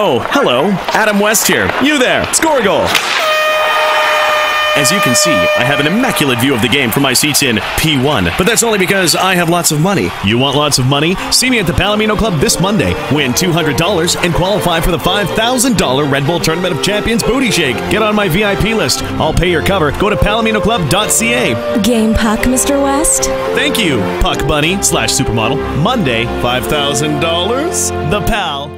Oh, hello. Adam West here. You there. Score a goal. As you can see, I have an immaculate view of the game from my seats in P1, but that's only because I have lots of money. You want lots of money? See me at the Palomino Club this Monday. Win $200 and qualify for the $5,000 Red Bull Tournament of Champions Booty Shake. Get on my VIP list. I'll pay your cover. Go to palominoclub.ca. Game puck, Mr. West. Thank you, Puck Bunny slash Supermodel. Monday, $5,000. The Pal.